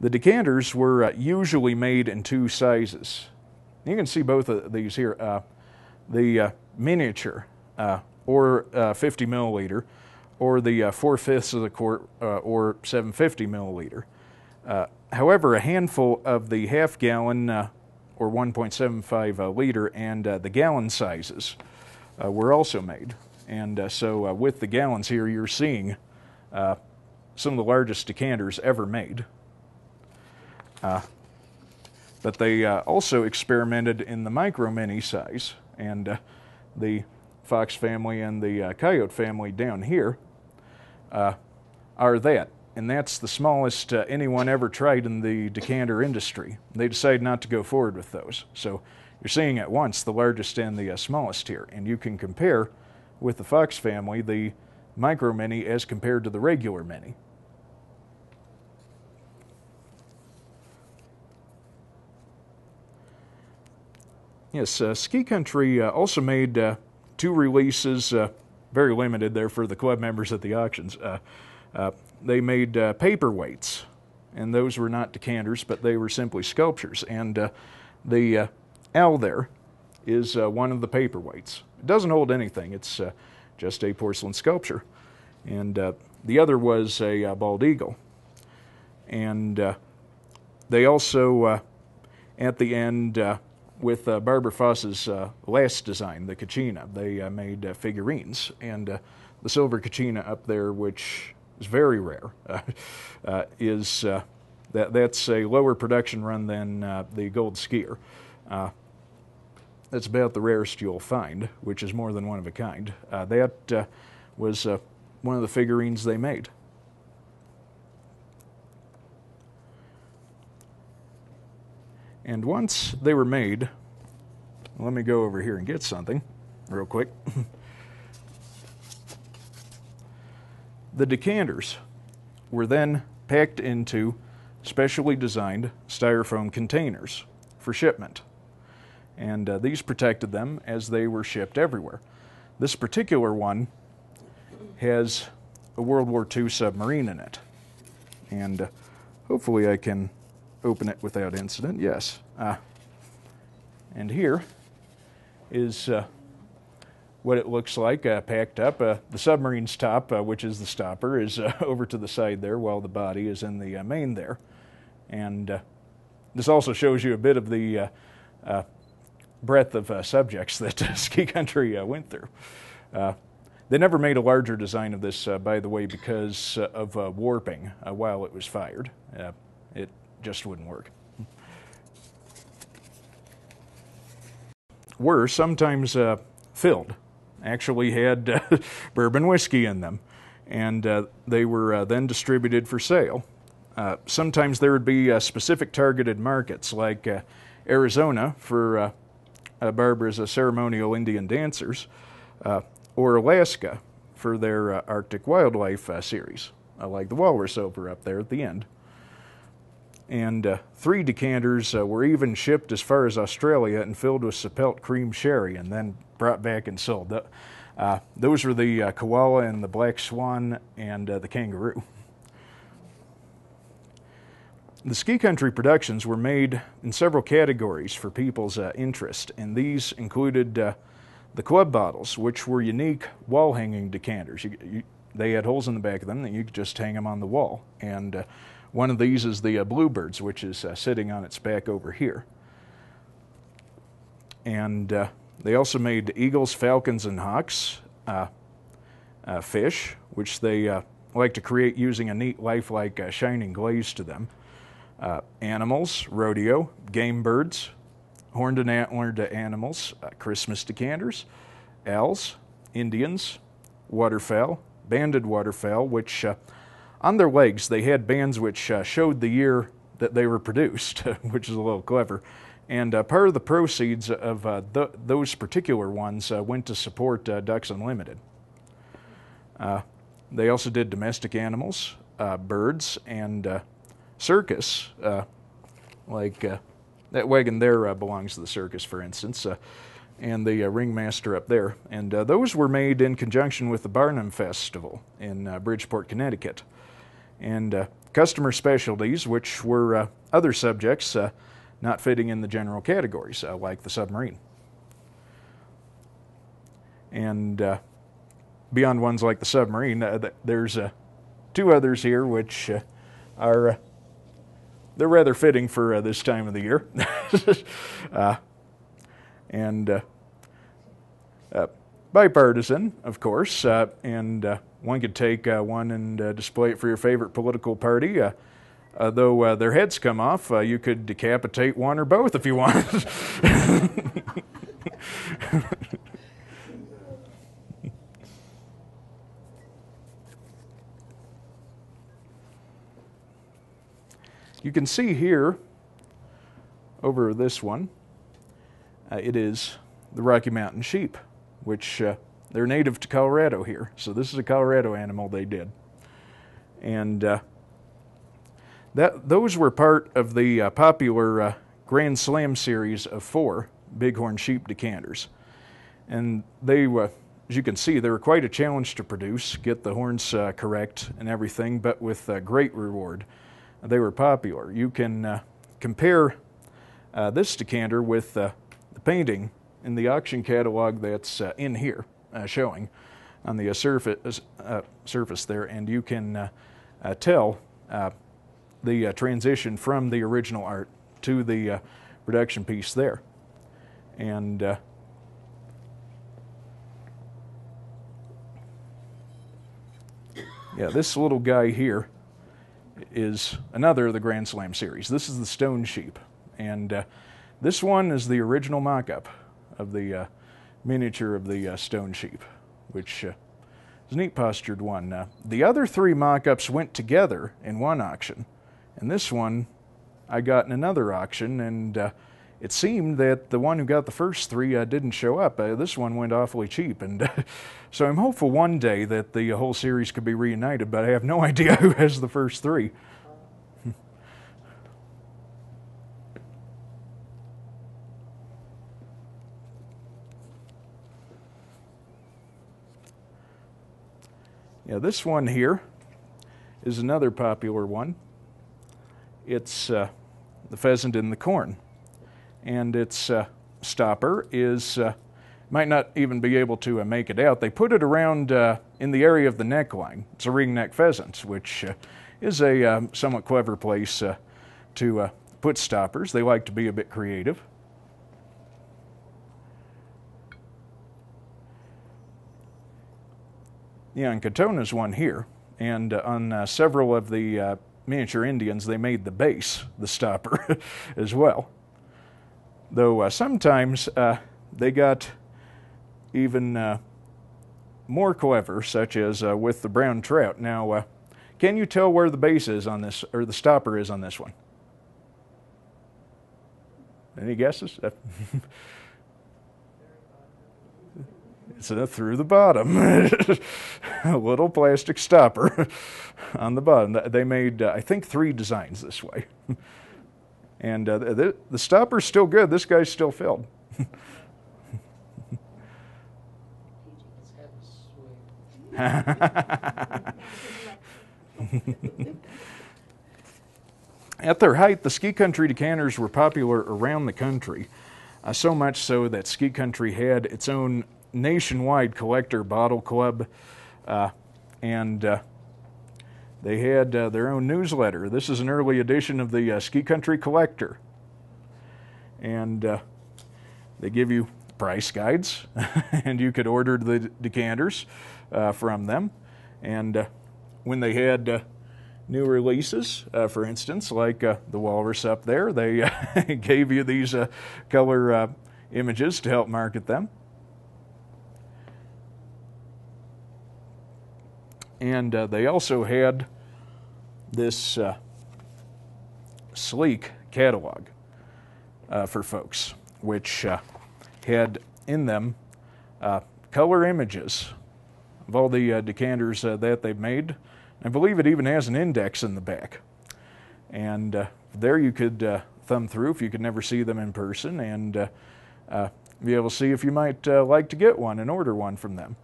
The decanters were usually made in two sizes. You can see both of these here. the miniature or 50 milliliter, or the uh, 4 fifths of the quart uh, or 750 milliliter. Uh, however, a handful of the half gallon uh, or 1.75 uh, liter and uh, the gallon sizes were also made. And so, with the gallons here, you're seeing some of the largest decanters ever made. But they also experimented in the micro mini size, and the Fox family and the Coyote family down here uh, are that. And that's the smallest uh, anyone ever tried in the decanter industry. They decided not to go forward with those. So you're seeing at once the largest and the uh, smallest here. And you can compare with the Fox family the micro mini as compared to the regular mini. Yes, uh, Ski Country uh, also made uh, two releases uh, very limited there for the club members at the auctions. Uh, uh, they made uh, paperweights, and those were not decanters, but they were simply sculptures. And uh, the uh, L there is uh, one of the paperweights. It doesn't hold anything, it's just a porcelain sculpture. And the other was a bald eagle. And they also, at the end, with uh, Barbara Foss's uh, last design, the Kachina. They uh, made uh, figurines, and uh, the silver Kachina up there, which is very rare, is that that's a lower production run than the gold skier. that's about the rarest you'll find, which is more than one of a kind. that was one of the figurines they made. And once they were made, let me go over here and get something real quick. the decanters were then packed into specially designed styrofoam containers for shipment. And uh, these protected them as they were shipped everywhere. This particular one has a World War II submarine in it. And uh, hopefully I can open it without incident, yes. Uh, and here is uh, what it looks like uh, packed up. Uh, the submarine's top, uh, which is the stopper, is uh, over to the side there, while the body is in the main there. And this also shows you a bit of the breadth of subjects that Ski Country went through. They never made a larger design of this, uh, by the way, because uh, of uh, warping while it was fired. it just wouldn't work. Were sometimes uh, filled, actually had uh, bourbon whiskey in them, and uh, they were uh, then distributed for sale. Uh, sometimes there would be uh, specific targeted markets, like Arizona for Barbara's ceremonial Indian dancers, or Alaska for their Arctic wildlife series, like the walrus over up there at the end and uh, three decanters uh, were even shipped as far as Australia and filled with Seppelt cream sherry and then brought back and sold. Uh, those were the uh, koala and the black swan and uh, the kangaroo. The ski country productions were made in several categories for people's uh, interest, and these included the club bottles, which were unique wall hanging decanters. You, you, they had holes in the back of them that you could just hang them on the wall. And one of these is the uh, Bluebirds, which is uh, sitting on its back over here. And uh, they also made eagles, falcons, and hawks, uh, uh, fish, which they uh, like to create using a neat lifelike shining glaze to them. animals, rodeo, game birds, horned and antlered animals, Christmas decanters, owls, Indians, waterfowl, banded waterfowl, which on their legs, they had bands which uh, showed the year that they were produced, which is a little clever. And uh, part of the proceeds of uh, th- those particular ones uh, went to support uh, Ducks Unlimited. They also did domestic animals, birds, and circus. like that wagon there belongs to the circus, for instance and the uh, ringmaster up there. And uh, those were made in conjunction with the Barnum Festival in uh, Bridgeport, Connecticut. And uh, customer specialties, which were uh, other subjects uh, not fitting in the general categories, like the submarine. And beyond ones like the submarine, there's two others here which are they're rather fitting for this time of the year. and bipartisan, of course, uh, and uh, one could take uh, one and uh, display it for your favorite political party. Uh, though uh, their heads come off, you could decapitate one or both if you want. you can see here over this one, it is the Rocky Mountain sheep which uh, they're native to Colorado here. So this is a Colorado animal they did. And uh, that, those were part of the uh, popular uh, Grand Slam series of four Bighorn sheep decanters. And they, uh, as you can see, they were quite a challenge to produce, get the horns uh, correct and everything, but with great reward. They were popular. You can compare this decanter with the painting in the auction catalog that's uh, in here uh, showing on the uh, surface, uh, surface there, and you can uh, uh, tell the transition from the original art to the production piece there. And yeah, this little guy here is another of the Grand Slam series. This is the Stone Sheep, and this one is the original mock-up of the uh, miniature of the uh, stone sheep, which uh, is a neat postured one. the other three mock-ups went together in one auction, and this one I got in another auction, and uh, it seemed that the one who got the first three uh, didn't show up. Uh, this one went awfully cheap, and so I'm hopeful one day that the whole series could be reunited, but I have no idea who has the first three. Yeah, this one here is another popular one. It's uh, the pheasant in the corn. And its uh, stopper is, uh, might not even be able to uh, make it out. They put it around uh, in the area of the neckline. It's a ringneck pheasant, which uh, is a um, somewhat clever place to put stoppers. They like to be a bit creative. Yeah, and Katona's one here. And uh, on uh, several of the uh, miniature Indians, they made the base the stopper as well. Though uh, sometimes uh, they got even uh, more clever, such as with the brown trout. Now, can you tell where the base is on this, or the stopper is on this one? Any guesses? It's uh, through the bottom, a little plastic stopper on the bottom. They made, uh, I think, three designs this way. and uh, the, the stopper's still good. This guy's still filled. At their height, the ski country decanters were popular around the country, uh, so much so that ski country had its own nationwide collector bottle club, uh, and uh, they had uh, their own newsletter. This is an early edition of the uh, Ski Country Collector, and uh, they give you price guides, and you could order the decanters uh, from them. And when they had new releases, uh, for instance, like uh, the Walrus up there. They gave you these uh, color images to help market them. And uh, they also had this uh, sleek catalog uh, for folks, which uh, had in them uh, color images of all the decanters that they've made. I believe it even has an index in the back. And there you could thumb through if you could never see them in person and be able to see if you might like to get one and order one from them.